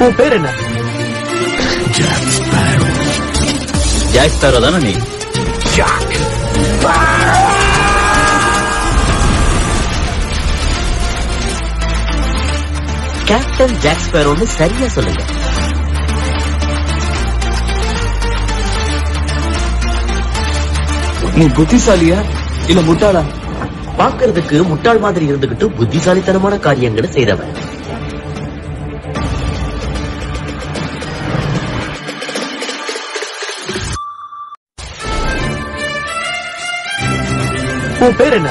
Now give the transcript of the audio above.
உன் பேர் என்ன? ஜாக் ஸ்பேரோ தானே நீ? கேப்டன் ஜாக் ஸ்பேரோன்னு சரியா சொல்லுங்க. நீ புத்திசாலியா இல்ல முட்டாளா? பாக்குறதுக்கு முட்டாள் மாதிரி இருந்துகிட்டு புத்திசாலித்தனமான காரியங்களை செய்தவன். உன் பேர் என்ன